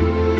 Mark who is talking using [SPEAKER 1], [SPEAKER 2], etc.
[SPEAKER 1] Bye.